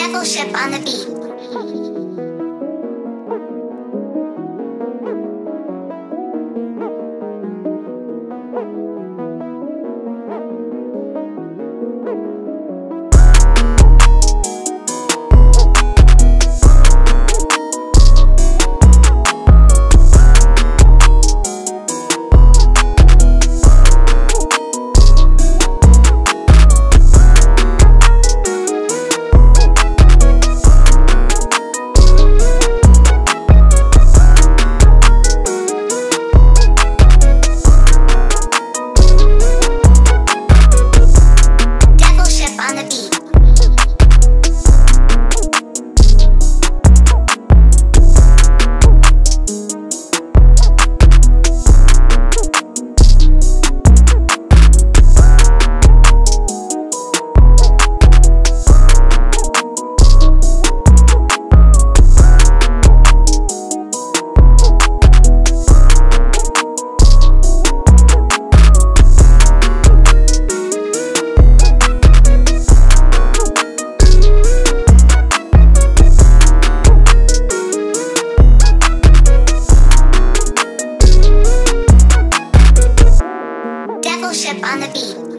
Devil Ship on the beat. Leadership on the Beat.